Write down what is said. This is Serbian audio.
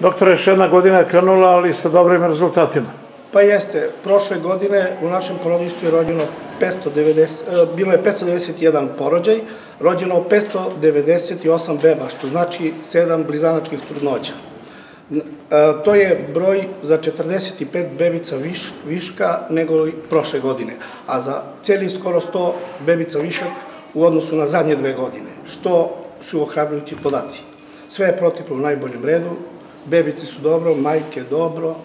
Doktore, još jedna godina je krenula, ali sa dobrim rezultatima. Pa jeste, prošle godine u našem porodištu je rođeno 590, e, bilo je 591 porođaj, rođeno 598 beba, što znači 7 blizanačkih trudnoća. E, to je broj za 45 bebica viš, viška nego prošle godine, a za cijeli skoro 100 bebica viška u odnosu na zadnje dve godine, što su ohrabrujući podaci. Sve je proteklo u najboljem redu, bebici su dobro, majke dobro,